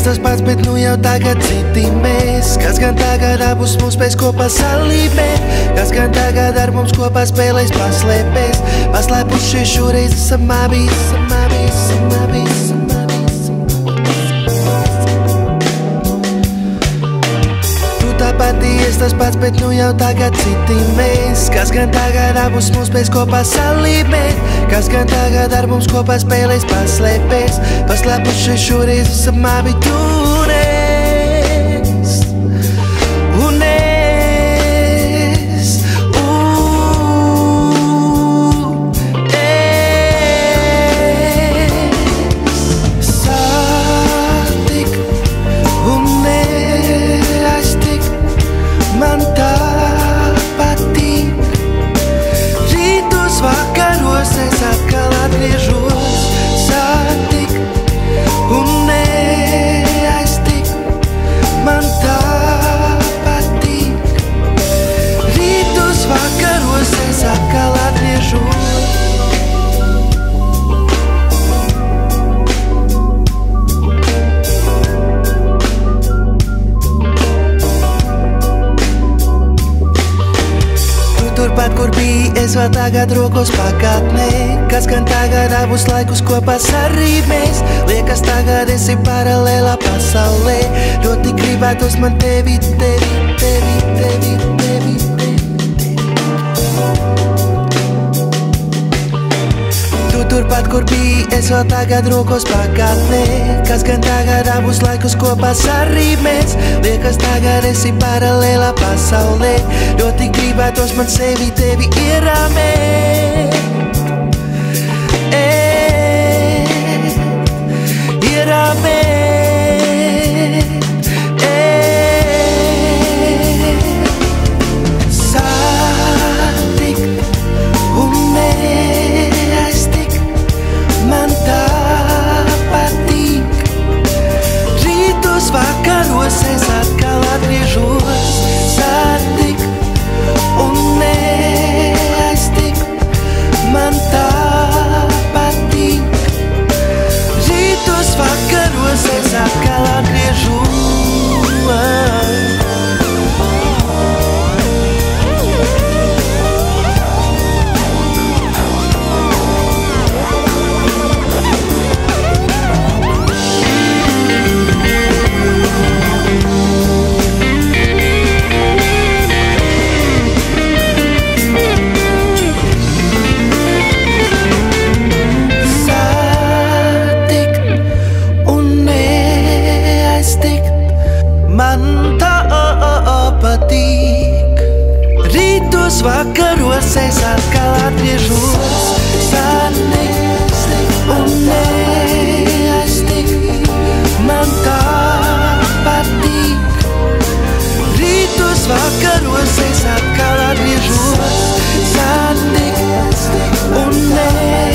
vairs tas pats, bet nu jau tagad citi mēs. Kas gan tagad abus mums spēs kopā salībēt, kas gan tagad ar mums kopā spēlēs paslēpēs. Paslēpuši šoreiz esam abi, esam abi, esam abi. Tāpaties tas pats, bet nu jau tagad citi mēs. Kas gan tagad abus mums spēs kopā salībēt, kas gan tagad ar mums kopā spēlēs paslēpēs. Paslēpuši šoreiz esam abi turēs. Vakaros es atkal atgriežos, es vēl tagad rokos pagātnē. Kas gan tagad abus laikus kopā sarīmēs? Liekas, tagad esi paralēlā pasaulē. Ļoti gribētos man tevi, tevi, tevi, tevi, tevi. Tu turpat, kur bija, es vēl tagad rokos pagātnē. Kas gan tagad abus laikus kopā sarīmēs? Tagad esi paralēlā pasaulē. Ļoti gribētos man sevi tevi ierāmēt. Svētkos vakaros es atkal atgriežos. Sāni un neaiztik Man tā patīk. Rītos vakaros es atkal atgriežos. Sāni un neaiztik